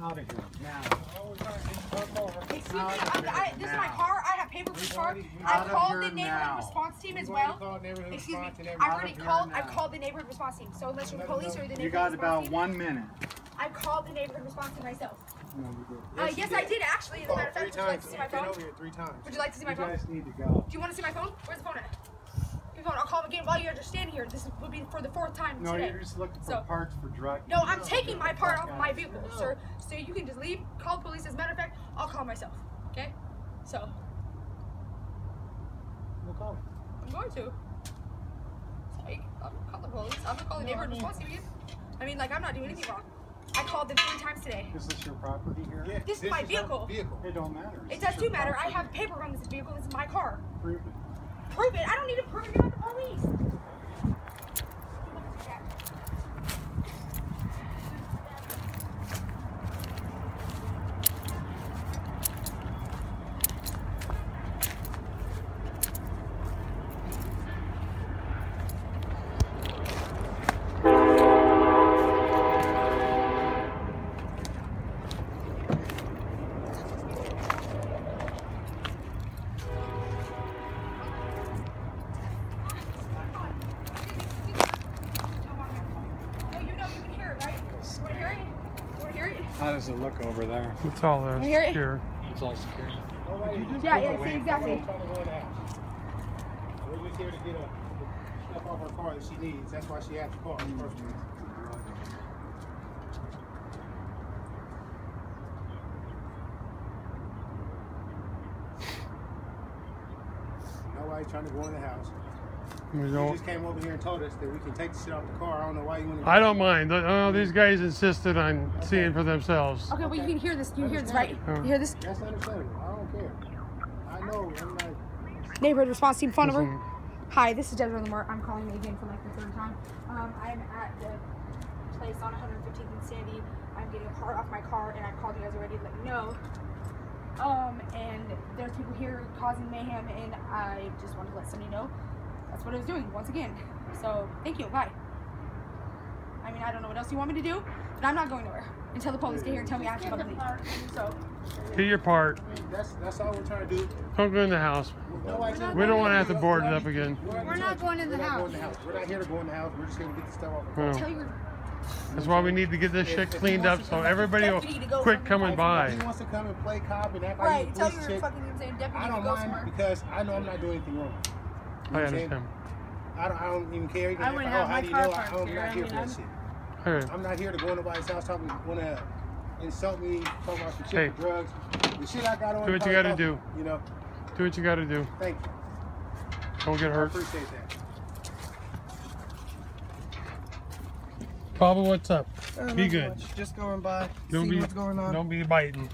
Out of here now. Excuse me, I'm, I, this is my car. I have paper for this car. I Out of called the neighborhood now. response team as well. Excuse me, I've already Out of here called. I've called the neighborhood response team. So unless you're the police or the neighborhood You got about team, one minute. I called the neighborhood response team myself. No, you. Uh, Yes, you I did. did actually. As a Oh, matter of three fact, would you like to see my phone? over here three times. Would you like to see my You phone? guys need to go. Do you want to see my phone? Where's the phone at? Your phone. I'll call him again while you're just standing here. This would be for the fourth time No, today. you're just looking for So- parts for drug. No, I'm taking my part off of my out. vehicle, sir. So you can just leave, call the police. As a matter of fact, I'll call myself. Okay? So We'll call him. I'm going to. Like, I'm gonna call the police. I'm gonna call the No, I mean- response team. I mean, like, I'm not doing anything wrong. I called them three times today. Is this your property here? Yeah, This is my your vehicle. Vehicle. It don't matter. It does this do your matter. I have paper on this vehicle. This is my car. Prove it. Prove it. I don't need to prove it. You're not the police. No, you know you can hear it, right? You wanna hear it? You wanna hear it? How does it look over there? It's all there. hear it? Here. It's all secure. Yeah, go yeah, see, exactly. Nobody's trying to go in the house. We're just here to get a stuff off her car that she needs. That's why she had the car in the first place. Nobody trying to go in the house. We You don't. just came over here and told us that we can take the shit off the car. I don't know why you want to. I don't mind. Oh, these guys insisted on seeing for themselves. Okay, well you can hear this. You hear this, right? You hear this? That's understandable. I don't care. I know. I'm not. Neighborhood response team phone number. Listen, Hi, this is Desiree Lamar. I'm calling you again for like the third time. Um, I'm at the place on 115th and Sandy. I'm getting a part off my car, and I called you guys already to let you know. Um, and there's people here causing mayhem, and I just wanted to let somebody know that's what I was doing once again. So thank you. Bye. I mean, I don't know what else you want me to do, but I'm not going nowhere until the police get here and tell me I have to fucking leave. So do your part. That's that's all we're trying to do. Don't go in the house. Nobody We don't want to have to board it up again. We're not going in the house. We're not going in the house. We're not here to go in the house. We're just here to get the stuff off the car. Tell your That's why we need to get this shit cleaned up so everybody will quit coming If by. he wants to come and play cop and act right. like Tell he's a your police chick, fucking you know what I'm saying deputy I don't mind somewhere. because I know I'm not doing anything wrong. You know I what I'm saying? understand. I don't, I don't even care. Even I wouldn't oh, have how my car know? I, parked I'm here. not I here mean, for that I'm- shit. All right. I'm not here to go to nobody's house talking, want to insult me, talk about some shit Hey. drugs. The shit I got on. Do what you gotta do. You know, Do what you got to do. thank you. Don't get I hurt. appreciate that. Pablo, what's up? Uh, Be good. much. Just going by, Don't see be what's going on. don't be biting.